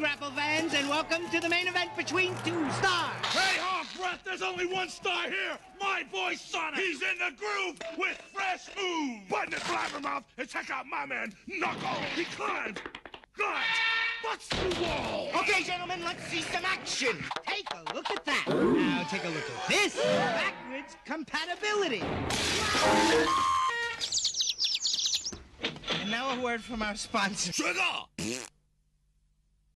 grapple fans, and welcome to the main event between two stars. Hey, honk breath, there's only one star here. My boy Sonic. He's in the groove with fresh moves. Button it, blabbermouth, and check out my man, Knuckle. He climbs, glides, butts the wall. Okay, gentlemen, let's see some action. Take a look at that. Now take a look at this. Backwards compatibility. And now a word from our sponsor. Trigger!